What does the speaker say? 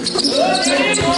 Amém.